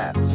that.